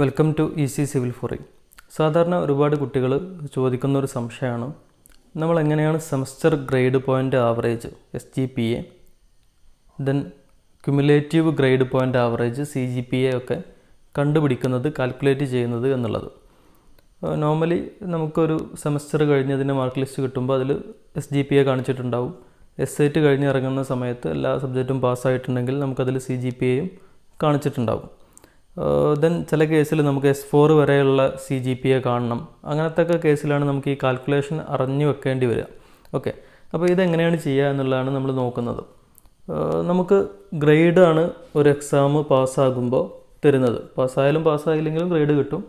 Welcome to E C civil ഫോറി സാധാരണ ഒരുപാട് കുട്ടികൾ ചോദിക്കുന്ന ഒരു സംശയമാണ്. നമ്മൾ എങ്ങനെയാണ് semester grade point average S G P A then cumulative grade point average C G P A ഒക്കെ കണ്ടുപിടിക്കുന്നത് കാൽക്കുലേറ്റ് ചെയ്യുന്നത് എന്നുള്ളത്. നോർമലി നമുക്കൊരു സെമസ്റ്റർ കഴിഞ്ഞതിന്റെ മാർക്ക് ലിസ്റ്റ് കിട്ടുമ്പോൾ അതിൽ എസ് ജി പി എ കാണിച്ചിട്ടുണ്ടാവും. എസ് ഐറ്റ് കഴിഞ്ഞ് ഇറങ്ങുന്ന സമയത്ത് എല്ലാ സബ്ജക്റ്റും പാസ്സായിട്ടുണ്ടെങ്കിൽ നമുക്കതിൽ സി ജി പി എയും കാണിച്ചിട്ടുണ്ടാകും. ദെൻ ചില കേസിൽ നമുക്ക് എസ് ഫോർ വരെയുള്ള സി ജി പി എ കാണണം. അങ്ങനത്തെ ഒക്കെ കേസിലാണ് നമുക്ക് ഈ കാൽക്കുലേഷൻ അറിഞ്ഞു വെക്കേണ്ടി വരിക. ഓക്കെ അപ്പോൾ ഇതെങ്ങനെയാണ് ചെയ്യുക എന്നുള്ളതാണ് നമ്മൾ നോക്കുന്നത്. നമുക്ക് ഗ്രേഡാണ് ഒരു എക്സാം പാസ്സാകുമ്പോൾ തരുന്നത്. പാസ്സായാലും പാസ്സായില്ലെങ്കിലും ഗ്രേഡ് കിട്ടും.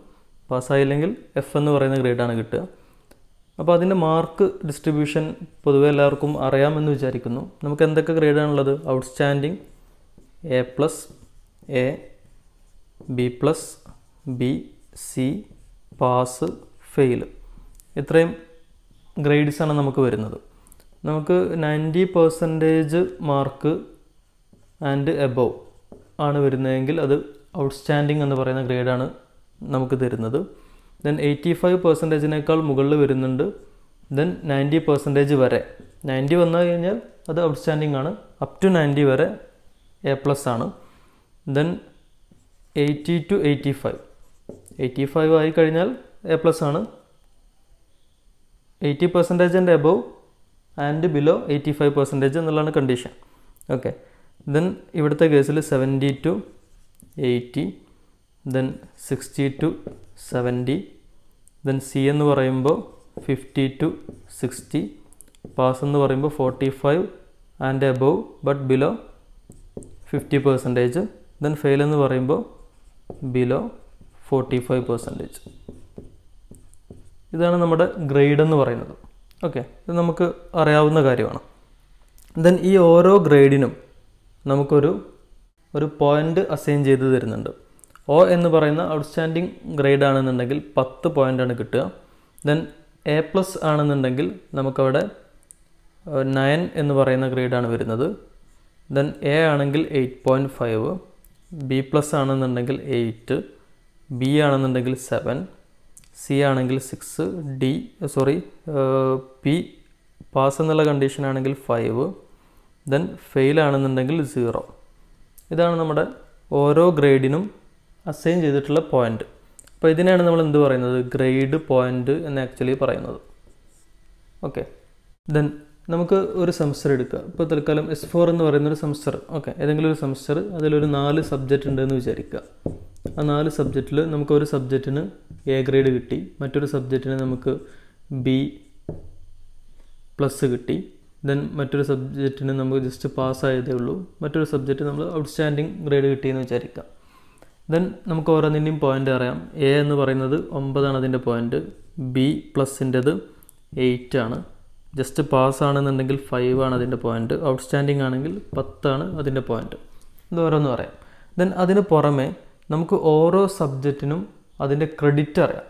പാസ്സായില്ലെങ്കിൽ എഫ് എന്ന് പറയുന്ന ഗ്രേഡാണ് കിട്ടുക. അപ്പോൾ അതിന്റെ മാർക്ക് ഡിസ്ട്രിബ്യൂഷൻ പൊതുവെ എല്ലാവർക്കും അറിയാമെന്ന് വിചാരിക്കുന്നു. നമുക്ക് എന്തൊക്കെ ഗ്രേഡാണുള്ളത് outstanding A plus A B plus B C pass fail ഇത്രയും ഗ്രേഡ്സാണ് നമുക്ക് വരുന്നത്. നമുക്ക് ninety percentage mark and above ആണ് വരുന്നതെങ്കിൽ അത് ഔട്ട്സ്റ്റാൻഡിങ് എന്ന് പറയുന്ന ഗ്രേഡാണ് നമുക്ക് തരുന്നത്. ദെൻ എയ്റ്റി ഫൈവ് പെർസെന്റേജിനേക്കാൾ മുകളിൽ വരുന്നുണ്ട്. ദെൻ നയന്റി പെർസെന്റേജ് വരെ. നയന്റി വന്നു കഴിഞ്ഞാൽ അത് ഔട്ട്സ്റ്റാൻഡിങ് ആണ്. അപ് ടു നയന്റി വരെ എ പ്ലസ് ആണ്. Then eighty to eighty five eighty five ആയി കഴിഞ്ഞാൽ എ പ്ലസ് ആണ്. Eighty percentage and above and below eighty five percentage എന്നുള്ളതാണ് കണ്ടീഷൻ ഓക്കെ ദെൻ ഇവിടുത്തെ കേസിൽ seventy to eighty then sixty to seventy then C എന്ന് പറയുമ്പോൾ fifty to sixty pass എന്ന് പറയുമ്പോൾ forty five and above but below fifty percentage then fail എന്ന് പറയുമ്പോൾ below forty five percentage ഇതാണ് നമ്മുടെ ഗ്രേഡ് എന്ന് പറയുന്നത്. ഓക്കെ ഇത് നമുക്ക് അറിയാവുന്ന കാര്യമാണ്. ദെൻ ഈ ഓരോ ഗ്രേഡിനും നമുക്കൊരു ഒരു പോയിന്റ് അസൈൻ ചെയ്ത് തരുന്നുണ്ട്. ഒ എന്ന് പറയുന്ന ഔട്ട്സ്റ്റാൻഡിങ് ഗ്രേഡ് ആണെന്നുണ്ടെങ്കിൽ പത്ത് പോയിന്റാണ് കിട്ടുക. ദെൻ എ പ്ലസ് ആണെന്നുണ്ടെങ്കിൽ നമുക്കവിടെ നയൻ എന്ന് പറയുന്ന ഗ്രേഡാണ് വരുന്നത്. ദെൻ എ ആണെങ്കിൽ eight point five B plus ആണെന്നുണ്ടെങ്കിൽ എയ്റ്റ് ബി ആണെന്നുണ്ടെങ്കിൽ സെവൻ സി ആണെങ്കിൽ six D sorry P pass എന്നുള്ള കണ്ടീഷൻ ആണെങ്കിൽ ഫൈവ് ദെൻ ഫെയിൽ ആണെന്നുണ്ടെങ്കിൽ സീറോ ഇതാണ് നമ്മുടെ ഓരോ ഗ്രേഡിനും അസൈൻ ചെയ്തിട്ടുള്ള പോയിന്റ് അപ്പോൾ ഇതിനെയാണ് നമ്മൾ എന്ത് പറയുന്നത്? ഗ്രേഡ് പോയിന്റ് എന്ന് ആക്ച്വലി പറയുന്നത്. ഓക്കെ ദെൻ നമുക്ക് ഒരു സെമസ്റ്റർ എടുക്കുക. ഇപ്പോൾ തൽക്കാലം എസ് ഫോർ എന്ന് പറയുന്ന ഒരു സെമസ്റ്റർ ഓക്കെ ഏതെങ്കിലും ഒരു സെമസ്റ്റർ അതിലൊരു നാല് സബ്ജക്റ്റ് ഉണ്ടെന്ന് വിചാരിക്കുക. ആ നാല് സബ്ജക്റ്റിൽ നമുക്ക് ഒരു സബ്ജക്റ്റിന് എ ഗ്രേഡ് കിട്ടി. മറ്റൊരു സബ്ജക്റ്റിന് നമുക്ക് ബി പ്ലസ് കിട്ടി. ദെൻ മറ്റൊരു സബ്ജക്റ്റിന് നമുക്ക് ജസ്റ്റ് പാസ്സായതേ ഉള്ളൂ. മറ്റൊരു സബ്ജക്റ്റ് നമ്മൾ ഔട്ട്സ്റ്റാൻഡിങ് ഗ്രേഡ് കിട്ടിയെന്ന് വിചാരിക്കാം ദെൻ നമുക്ക് ഓരോന്നിന്റെയും പോയിന്റ് അറിയാം. എ എന്ന് പറയുന്നത് ഒമ്പതാണ് അതിന്റെ പോയിന്റ് ബി പ്ലസിന്റെത് എയ്റ്റ് ആണ്. ജസ്റ്റ് പാസ് ആണെന്നുണ്ടെങ്കിൽ ഫൈവ് ആണ് അതിന്റെ പോയിന്റ് ഔട്ട്സ്റ്റാൻഡിങ് ആണെങ്കിൽ പത്താണ് അതിന്റെ പോയിന്റ് ഇത് ഓരോന്ന് പറയാം. ദെൻ അതിന് പുറമെ നമുക്ക് ഓരോ സബ്ജക്റ്റിനും അതിന്റെ ക്രെഡിറ്റ് അറിയാം.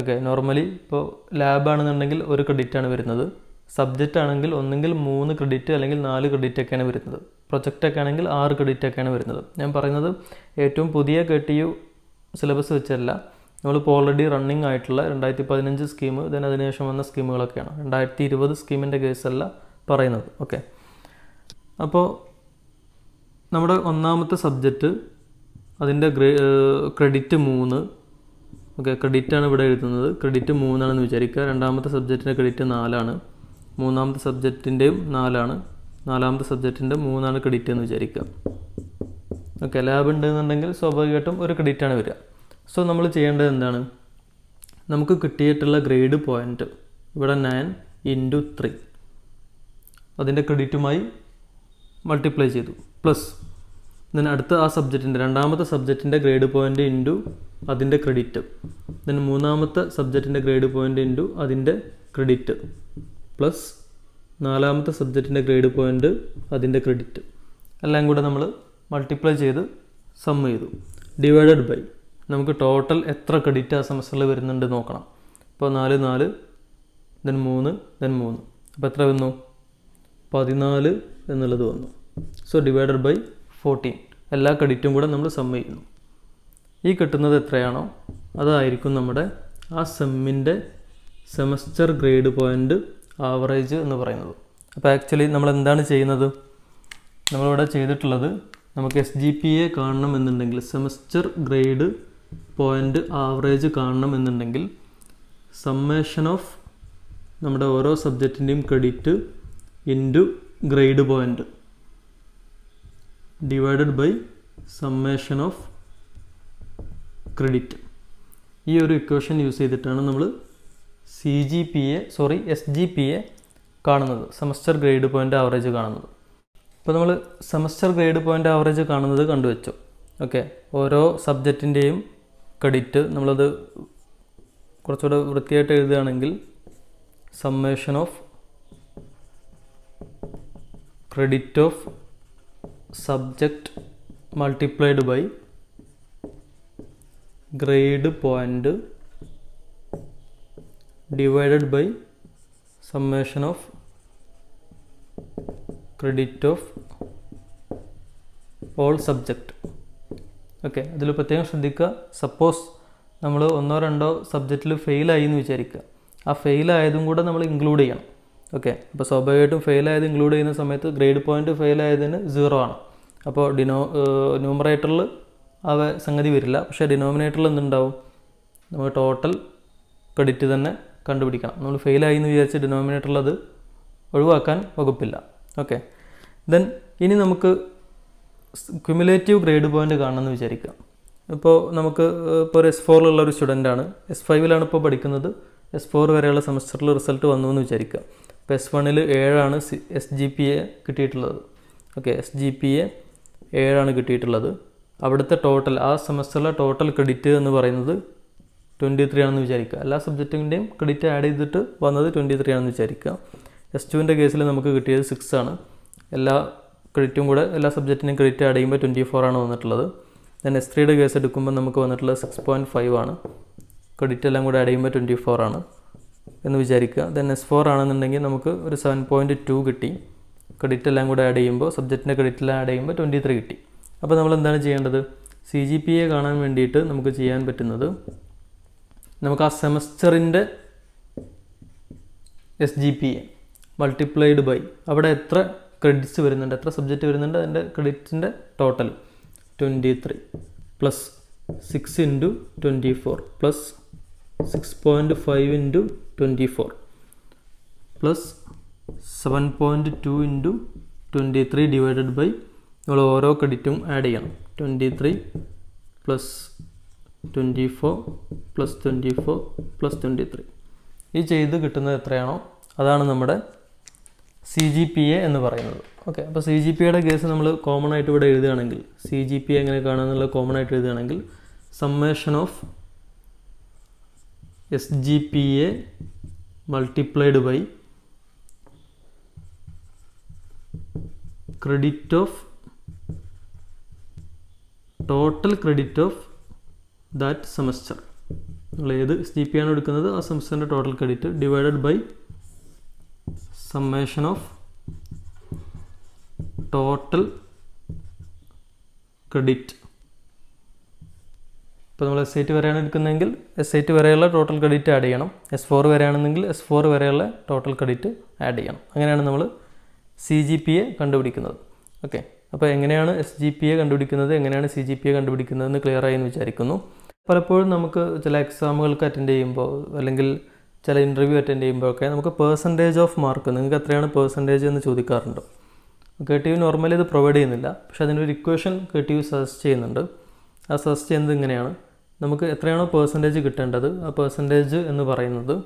ഓക്കെ നോർമലി ഇപ്പോൾ ലാബാണെന്നുണ്ടെങ്കിൽ ഒരു ക്രെഡിറ്റാണ് വരുന്നത്. സബ്ജക്റ്റ് ആണെങ്കിൽ ഒന്നെങ്കിൽ മൂന്ന് ക്രെഡിറ്റ് അല്ലെങ്കിൽ നാല് ക്രെഡിറ്റ് ഒക്കെയാണ് വരുന്നത്. പ്രൊജക്റ്റ് ഒക്കെ ആണെങ്കിൽ ആറ് ക്രെഡിറ്റ് ഒക്കെയാണ് വരുന്നത്. ഞാൻ പറയുന്നത് ഏറ്റവും പുതിയ കെ ടി യു സിലബസ് വെച്ചല്ല. നമ്മളിപ്പോൾ ഓൾറെഡി റണ്ണിങ് ആയിട്ടുള്ള രണ്ടായിരത്തി പതിനഞ്ച് സ്കീം ദെൻ അതിനുശേഷം വന്ന സ്കീമുകളൊക്കെയാണ് രണ്ടായിരത്തി ഇരുപത് സ്കീമിന്റെ കേസല്ല പറയുന്നത്. ഓക്കെ അപ്പോൾ നമ്മുടെ ഒന്നാമത്തെ സബ്ജക്റ്റ് അതിന്റെ ഗ്രേ ക്രെഡിറ്റ് മൂന്ന്. ഓക്കെ ക്രെഡിറ്റാണ് ഇവിടെ എഴുതുന്നത്. ക്രെഡിറ്റ് മൂന്നാണെന്ന് വിചാരിക്കുക. രണ്ടാമത്തെ സബ്ജക്റ്റിന്റെ ക്രെഡിറ്റ് നാലാണ്. മൂന്നാമത്തെ സബ്ജക്റ്റിന്റെയും നാലാണ്. നാലാമത്തെ സബ്ജക്റ്റിന്റെ മൂന്നാണ് ക്രെഡിറ്റ് എന്ന് വിചാരിക്കുക. ഓക്കെ ലാബ് ഉണ്ടെന്നുണ്ടെങ്കിൽ സ്വാഭാവികമായിട്ടും ഒരു ക്രെഡിറ്റാണ് വരിക. സോ നമ്മൾ ചെയ്യേണ്ടത് എന്താണ്? നമുക്ക് കിട്ടിയിട്ടുള്ള ഗ്രേഡ് പോയിന്റ് ഇവിടെ നയൻ ഇന്റു ത്രീ അതിന്റെ ക്രെഡിറ്റുമായി മൾട്ടിപ്ലൈ ചെയ്തു. പ്ലസ് ദെൻ അടുത്ത ആ സബ്ജക്റ്റിന്റെ രണ്ടാമത്തെ സബ്ജക്റ്റിന്റെ ഗ്രേഡ് പോയിന്റ് ഇന്റു അതിന്റെ ക്രെഡിറ്റ് ദെൻ മൂന്നാമത്തെ സബ്ജക്റ്റിന്റെ ഗ്രേഡ് പോയിന്റ് ഇന്റു അതിന്റെ ക്രെഡിറ്റ് പ്ലസ് നാലാമത്തെ സബ്ജക്റ്റിന്റെ ഗ്രേഡ് പോയിന്റ് അതിന്റെ ക്രെഡിറ്റ് എല്ലാം കൂടെ നമ്മൾ മൾട്ടിപ്ലൈ ചെയ്ത് സം ചെയ്തു. ഡിവൈഡഡ് ബൈ നമുക്ക് ടോട്ടൽ എത്ര ക്രെഡിറ്റ് ആ സെമസ്റ്ററിൽ വരുന്നുണ്ട് നോക്കണം. ഇപ്പോൾ നാല് നാല് ദെൻ മൂന്ന് ദെൻ മൂന്ന്. അപ്പോൾ എത്ര വന്നു? പതിനാല് എന്നുള്ളത് വന്നു. സോ ഡിവൈഡഡ് ബൈ ഫോർട്ടീൻ എല്ലാ ക്രെഡിറ്റും കൂടെ നമ്മൾ സം ചെയ്യുന്നു. ഈ കിട്ടുന്നത് എത്രയാണോ അതായിരിക്കും നമ്മുടെ ആ സെമ്മിന്റെ സെമസ്റ്റർ ഗ്രേഡ് പോയിന്റ് ആവറേജ് എന്ന് പറയുന്നത്. അപ്പോൾ ആക്ച്വലി നമ്മൾ എന്താണ് ചെയ്യുന്നത്? നമ്മളിവിടെ ചെയ്തിട്ടുള്ളത് നമുക്ക് എസ് ജി പി എ കാണണം എന്നുണ്ടെങ്കിൽ സെമസ്റ്റർ ഗ്രേഡ് പോയിന്റ് ആവറേജ് കാണണം എന്നുണ്ടെങ്കിൽ സമ്മേഷൻ ഓഫ് നമ്മുടെ ഓരോ സബ്ജക്റ്റിന്റെയും credit into grade point divided by summation of credit ഈ ഒരു ഇക്വേഷൻ യൂസ് ചെയ്തിട്ടാണ് നമ്മൾ C G P A sorry S G P A കാണുന്നത്. സെമസ്റ്റർ ഗ്രേഡ് പോയിന്റ് ആവറേജ് കാണുന്നത്. ഇപ്പോൾ നമ്മൾ സെമസ്റ്റർ ഗ്രേഡ് പോയിന്റ് ആവറേജ് കാണുന്നത് കണ്ടുവച്ചു? ഓക്കെ ഓരോ സബ്ജക്റ്റിന്റെയും ക്രെഡിറ്റ് നമ്മളത് കുറച്ചുകൂടെ വൃത്തിയായിട്ട് എഴുതുകയാണെങ്കിൽ summation of credit of subject multiplied by grade point divided by summation of credit of all subject. Okay അതിൽ പ്രത്യേകം ശ്രദ്ധിക്കുക. സപ്പോസ് നമ്മൾ ഒന്നോ രണ്ടോ സബ്ജക്റ്റിൽ ഫെയിലായി എന്ന് വിചാരിക്കുക. ആ ഫെയിലായതും കൂടെ നമ്മൾ ഇൻക്ലൂഡ് ചെയ്യണം. ഓക്കെ അപ്പോൾ സ്വാഭാവികമായിട്ടും ഫെയിലായത് ഇൻക്ലൂഡ് ചെയ്യുന്ന സമയത്ത് ഗ്രേഡ് പോയിന്റ് ഫെയിലായതിന് സീറോ ആണ്. അപ്പോൾ ഡിനോ ന്യൂമറേറ്ററിൽ അവ സംഗതി വരില്ല. പക്ഷേ ഡിനോമിനേറ്ററിൽ എന്തുണ്ടാവും? നമ്മൾ ടോട്ടൽ ക്രെഡിറ്റ് തന്നെ കണ്ടുപിടിക്കണം. നമ്മൾ ഫെയിലായി എന്ന് വിചാരിച്ച് അത് ഒഴിവാക്കാൻ വകുപ്പില്ല. ഓക്കെ ദെൻ ഇനി നമുക്ക് ക്യുമുലേറ്റീവ് ഗ്രേഡ് പോയിന്റ് കാണണമെന്ന് വിചാരിക്കുക. ഇപ്പോൾ നമുക്ക് ഇപ്പോൾ ഒരു എസ് ഫോറിലുള്ള ഒരു സ്റ്റുഡന്റാണ് എസ് ഫൈവിലാണ് ഇപ്പോൾ പഠിക്കുന്നത്. എസ് ഫോർ വരെയുള്ള സെമസ്റ്ററിൽ റിസൾട്ട് വന്നു എന്ന് വിചാരിക്കുക. ഇപ്പോൾ എസ് വണ്ണിൽ ഏഴാണ് C S G P A കിട്ടിയിട്ടുള്ളത്. Okay S G P A ഏഴാണ് കിട്ടിയിട്ടുള്ളത്. അവിടുത്തെ ടോട്ടൽ ആ സെമസ്റ്ററിലെ ടോട്ടൽ ക്രെഡിറ്റ് എന്ന് പറയുന്നത് ട്വന്റി ത്രീ ആണെന്ന് വിചാരിക്കുക. എല്ലാ സബ്ജക്റ്റിന്റെയും ക്രെഡിറ്റ് ആഡ് ചെയ്തിട്ട് വന്നത് ട്വന്റി ത്രീ ആണെന്ന് വിചാരിക്കുക. എസ് ടുവിന്റെ കേസിൽ നമുക്ക് കിട്ടിയത് സിക്സ് ആണ്. എല്ലാ ക്രെഡിറ്റും കൂടെ എല്ലാ സബ്ജക്റ്റിനും ക്രെഡിറ്റ് ആഡ് ചെയ്യുമ്പോൾ ട്വന്റി ഫോർ ആണ് വന്നിട്ടുള്ളത്. ദെൻ എസ് ത്രീയുടെ കേസ് എടുക്കുമ്പോൾ നമുക്ക് വന്നിട്ടുള്ളത് സിക്സ് പോയിന്റ് ഫൈവ് ആണ്. ക്രെഡിറ്റ് എല്ലാം കൂടെ ആഡ് ചെയ്യുമ്പോൾ ട്വന്റി ഫോർ ആണ് എന്ന് വിചാരിക്കുക. ദെൻ എസ് ഫോർ ആണെന്നുണ്ടെങ്കിൽ നമുക്ക് ഒരു സെവൻ പോയിന്റ് ടു കിട്ടി. ക്രെഡിറ്റ് എല്ലാം കൂടെ ആഡ് ചെയ്യുമ്പോൾ സബ്ജക്റ്റിന്റെ ക്രെഡിറ്റ് എല്ലാം ആഡ് ചെയ്യുമ്പോൾ ട്വന്റി ത്രീ കിട്ടി. അപ്പോൾ നമ്മൾ എന്താണ് ചെയ്യേണ്ടത്? സി ജി പി എ കാണാൻ വേണ്ടിയിട്ട് നമുക്ക് ചെയ്യാൻ പറ്റുന്നത് നമുക്ക് ആ സെമസ്റ്ററിന്റെ S G P A multiplied by അവിടെ എത്ര ക്രെഡിറ്റ്സ് വരുന്നുണ്ട് എത്ര സബ്ജക്റ്റ് വരുന്നുണ്ട് അതിന്റെ ക്രെഡിറ്റിന്റെ total twenty three plus six into twenty four plus six point five into twenty four plus seven point two into twenty three divided by നമ്മൾ ഓരോ ക്രെഡിറ്റും add ചെയ്യണം. Twenty three plus twenty four plus twenty four plus twenty three ഈ ചെയ്ത് കിട്ടുന്നത് എത്രയാണോ? അതാണ് നമ്മുടെ സി ജി പി എ എന്ന് പറയുന്നത്. ഓക്കെ അപ്പോൾ സി ജി പി എയുടെ കേസ് നമ്മൾ കോമൺ ആയിട്ട് ഇവിടെ എഴുതുകയാണെങ്കിൽ സി ജി പി എങ്ങനെ കാണുക കോമൺ ആയിട്ട് എഴുതുകയാണെങ്കിൽ summation of S G P A multiplied by credit of total credit of that semester. നിങ്ങൾ ഏത് സി പി ആണ് എടുക്കുന്നത്? ആ സെമസ്റ്ററിന്റെ total credit divided by summation of total credit ഇപ്പോൾ നമ്മൾ എസ് ടി വരെയാണ് എടുക്കുന്നതെങ്കിൽ എസ് ടി വരെയുള്ള ടോട്ടൽ ക്രെഡിറ്റ് ആഡ് ചെയ്യണം. എസ് ഫോർ വരെയാണെന്നെങ്കിൽ എസ് ഫോർ വരെയുള്ള ടോട്ടൽ ക്രെഡിറ്റ് ആഡ് ചെയ്യണം. അങ്ങനെയാണ് നമ്മൾ സി ജി പി എ കണ്ടുപിടിക്കുന്നത്. ഓക്കെ അപ്പോൾ എങ്ങനെയാണ് എസ് ജി പി എ കണ്ടുപിടിക്കുന്നത്? എങ്ങനെയാണ് സി ജി പി എ കണ്ടുപിടിക്കുന്നതെന്ന് ക്ലിയർ ആയി എന്ന് വിചാരിക്കുന്നു. പലപ്പോഴും നമുക്ക് ചില എക്സാമുകൾക്ക് അറ്റൻഡ് ചെയ്യുമ്പോൾ അല്ലെങ്കിൽ ചില ഇന്റർവ്യൂ അറ്റൻഡ് ചെയ്യുമ്പോഴൊക്കെ നമുക്ക് പേഴ്സന്റേജ് ഓഫ് മാർക്ക് നിങ്ങൾക്ക് എത്രയാണ് പേഴ്സന്റേജ് എന്ന് ചോദിക്കാറുണ്ട്. കെ ടി യു നോർമലി ഇത് പ്രൊവൈഡ് ചെയ്യുന്നില്ല. പക്ഷേ അതിനൊരു equation K T U suggest ചെയ്യുന്നുണ്ട്. ആ സജസ്റ്റ് ചെയ്യുന്നത് ഇങ്ങനെയാണ്. നമുക്ക് എത്രയാണോ പേഴ്സന്റേജ് കിട്ടേണ്ടത്? ആ പേഴ്സന്റേജ് എന്ന് പറയുന്നത്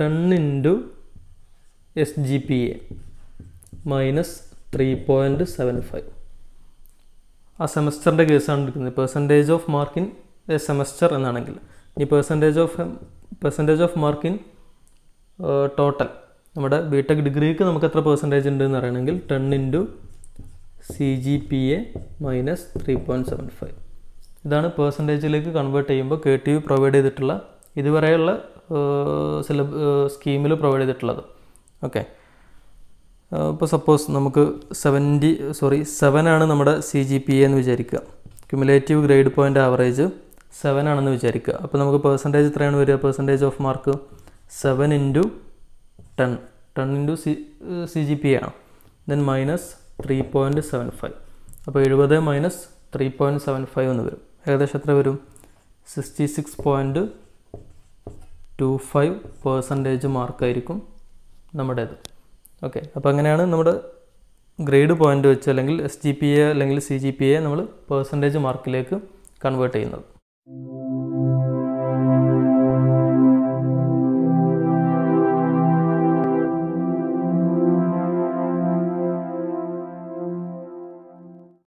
ten into S G P A minus three point seven five ആ സെമസ്റ്ററിന്റെ കേസാണ് എടുക്കുന്നത് percentage of mark in a semester എന്നാണെങ്കിൽ ഈ percentage of percentage of mark in total നമ്മുടെ ബി ടെക് ഡിഗ്രിക്ക് നമുക്ക് എത്ര പെർസെന്റേജ് ഉണ്ട് എന്ന് പറയണമെങ്കിൽ ten into C G P A minus three point seven five ഇതാണ് പേഴ്സന്റേജിലേക്ക് കൺവേർട്ട് ചെയ്യുമ്പോൾ കെ ടി യു പ്രൊവൈഡ് ചെയ്തിട്ടുള്ള ഇതുവരെയുള്ള സിലബ സ്കീമിൽ പ്രൊവൈഡ് ചെയ്തിട്ടുള്ളത്. ഓക്കെ ഇപ്പോൾ സപ്പോസ് നമുക്ക് സെവന്റി സോറി സെവൻ ആണ് നമ്മുടെ സി ജി പി എന്ന് വിചാരിക്കുക. Cumulative grade point average seven ആണെന്ന് വിചാരിക്കുക. അപ്പോൾ നമുക്ക് പെർസെന്റേജ് എത്രയാണ് വരിക? Percentage of mark seven into ten ten into C C G P ആണ്. Then minus three point seven five അപ്പോൾ എഴുപത് minus three point seven five എന്ന് വരും. ഏകദേശം എത്ര വരും? Sixty six point two five percentage മാർക്കായിരിക്കും നമ്മുടേത്. ഓക്കെ. അപ്പോൾ അങ്ങനെയാണ് നമ്മുടെ ഗ്രേഡ് പോയിന്റ് വെച്ച് അല്ലെങ്കിൽ എസ് ജി പി എ അല്ലെങ്കിൽ സി ജി പി എ നമ്മൾ പേഴ്സന്റേജ് മാർക്കിലേക്ക് കൺവേർട്ട് ചെയ്യുന്നത്?